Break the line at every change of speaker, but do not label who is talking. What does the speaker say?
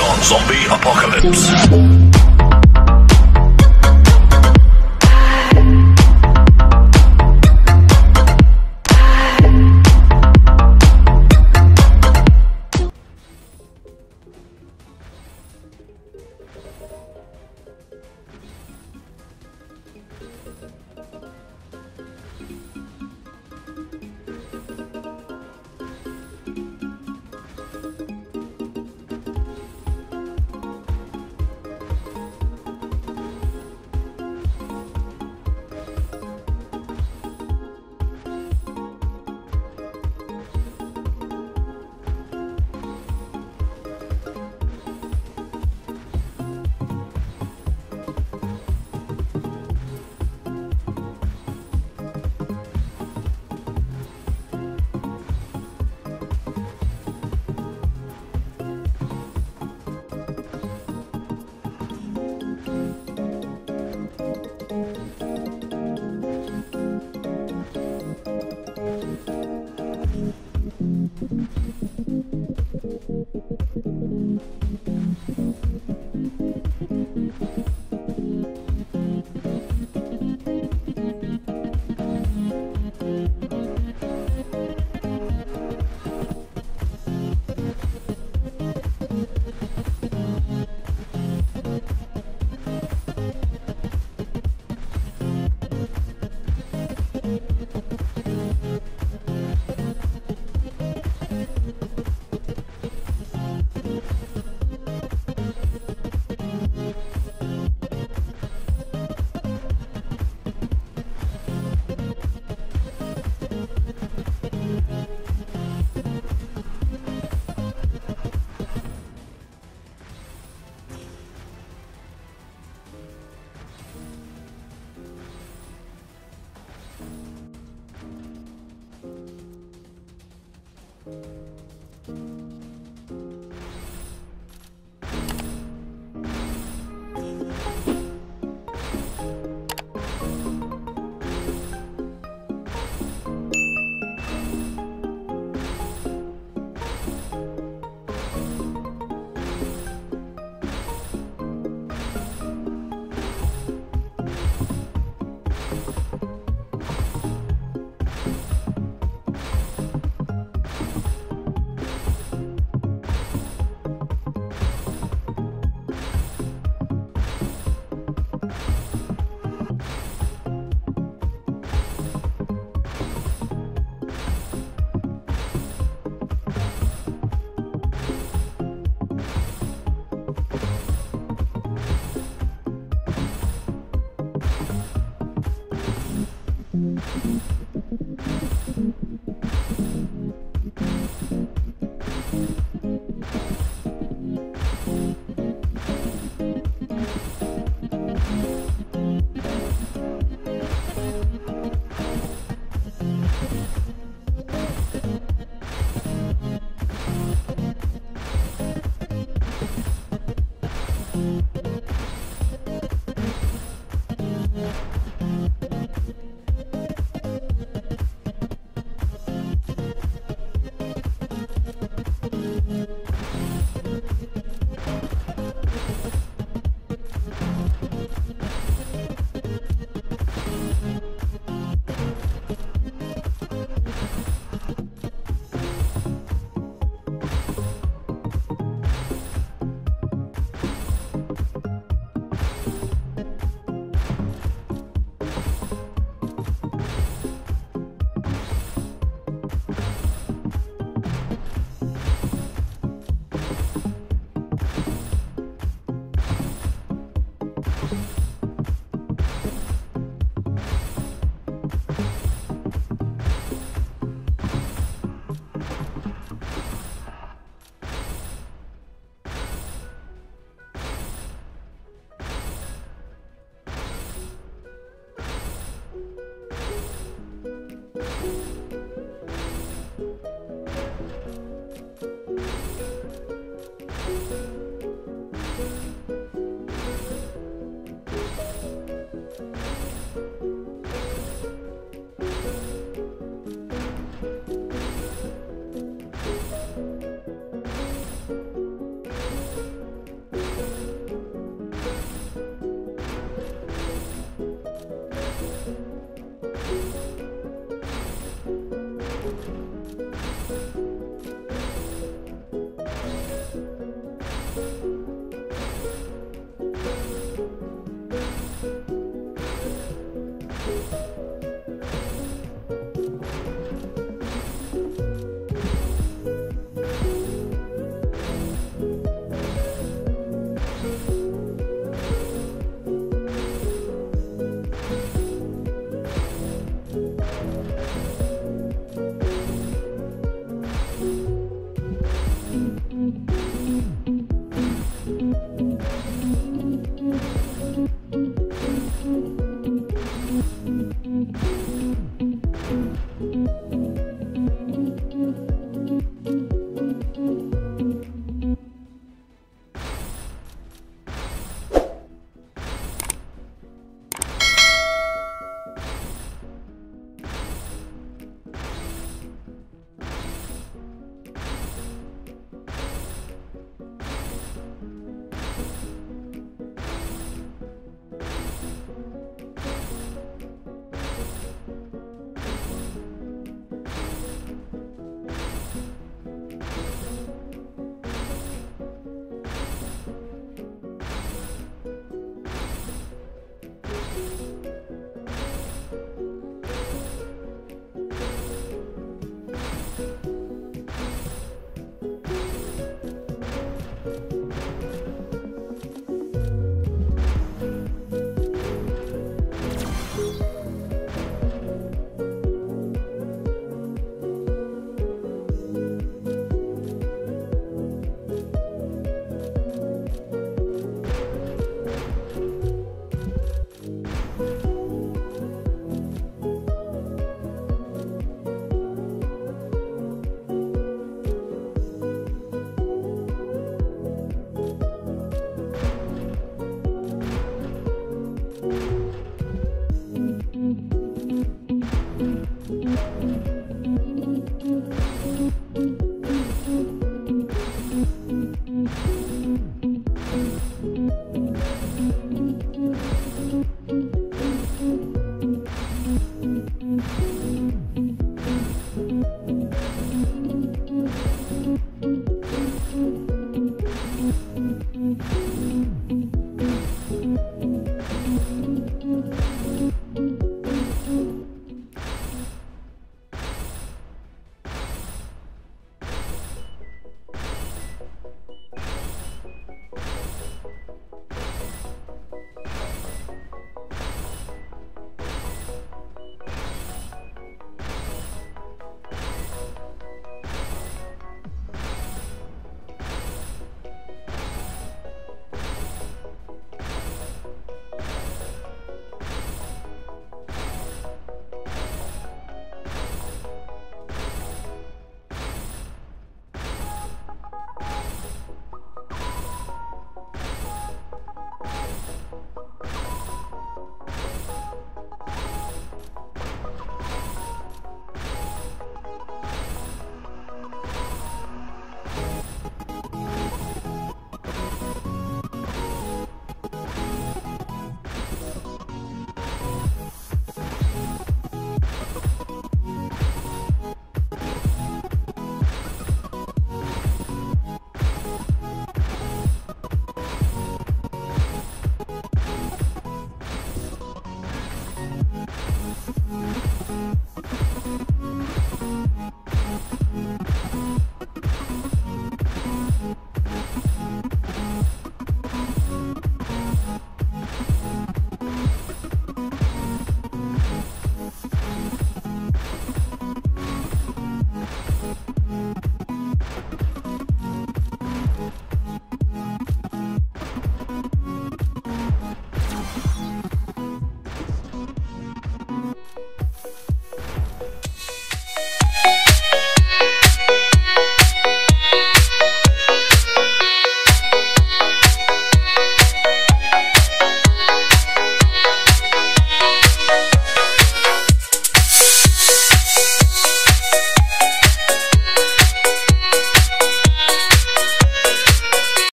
on Zombie Apocalypse.